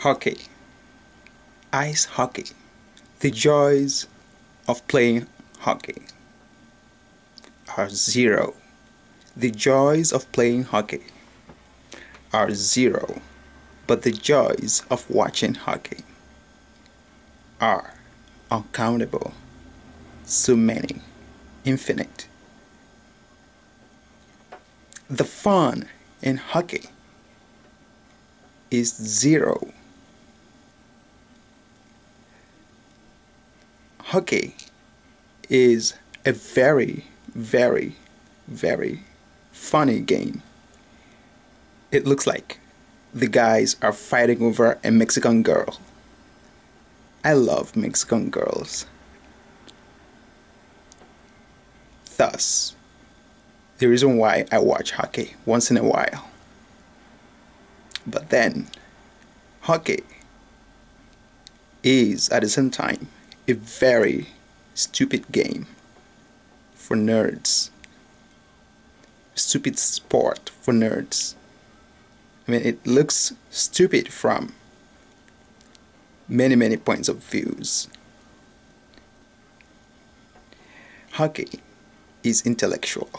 Hockey. Ice hockey. The joys of playing hockey are zero. The joys of playing hockey are zero. But the joys of watching hockey are uncountable, so many, infinite. The fun in hockey is zero. Hockey is a very, very, very funny game. It looks like the guys are fighting over a Mexican girl. I love Mexican girls. Thus, the reason why I watch hockey once in a while. But then, hockey is at the same time a very stupid game for nerds. Stupid sport for nerds. I mean, it looks stupid from many, many points of views. Hockey is intellectual.